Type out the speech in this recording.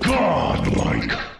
Godlike!